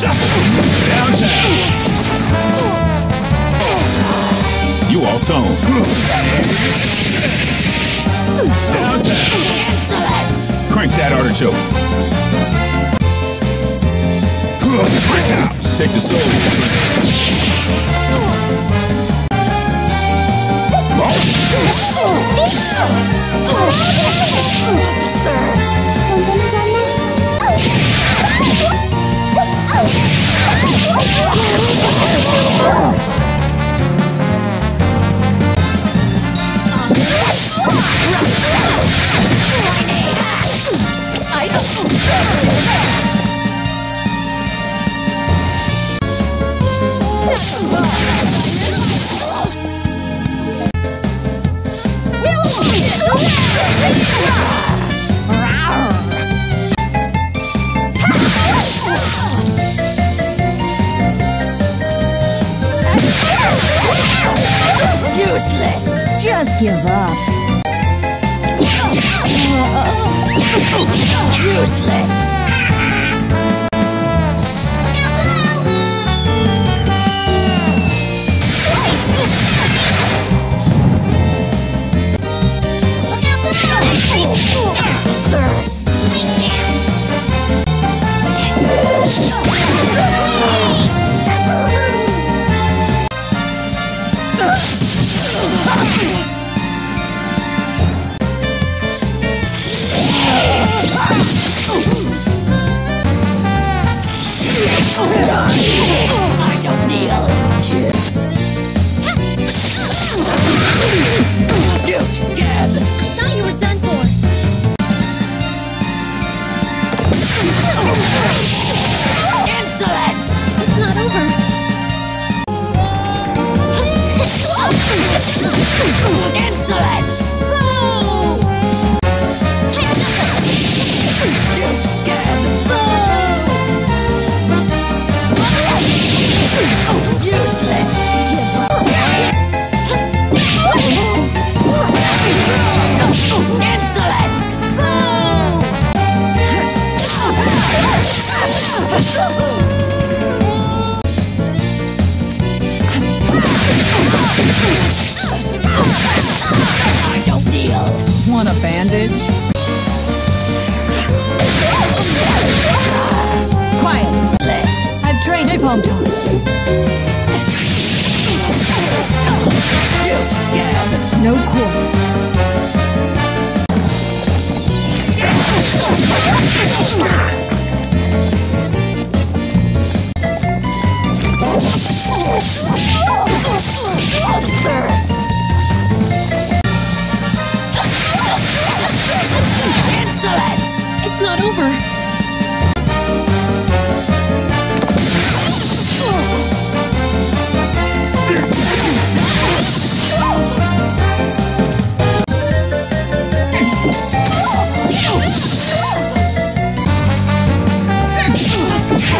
Downtown. You off tone. Downtown. Crank that artichoke. Out. Take the soul. Oh. Useless! Just give up. Useless! I Want a bandage? Quiet. I've trained napalm toss.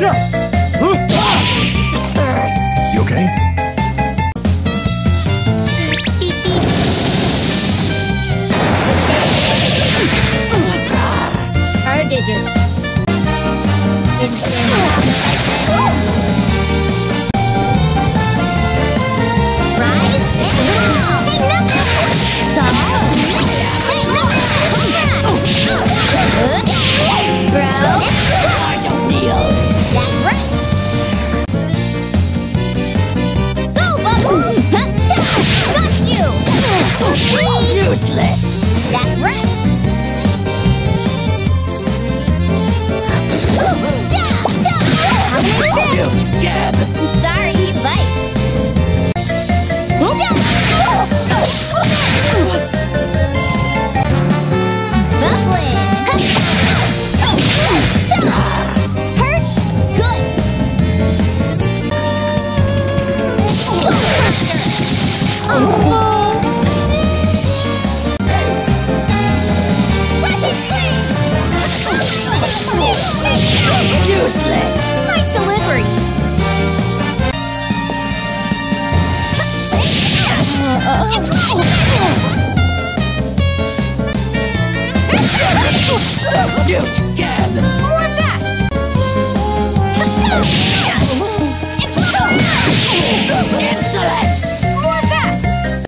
Thirst. You okay? Beep beep. You together. More of